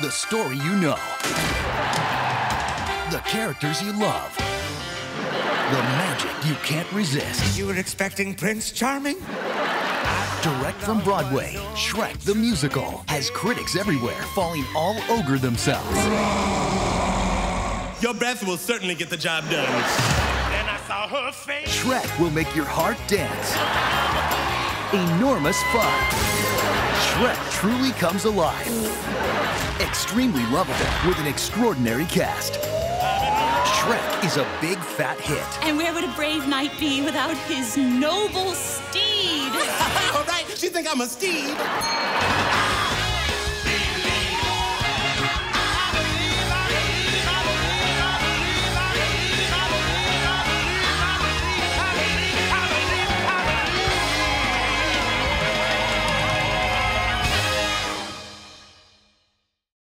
The story you know. The characters you love. The magic you can't resist. You were expecting Prince Charming? Direct from Broadway, Shrek the Musical has critics everywhere falling all over themselves. Your breath will certainly get the job done. Then I saw her face. Shrek will make your heart dance. Enormous fun. Shrek truly comes alive. Extremely lovable with an extraordinary cast. Shrek is a big fat hit. And where would a brave knight be without his noble steed? All right, she think I'm a Steve.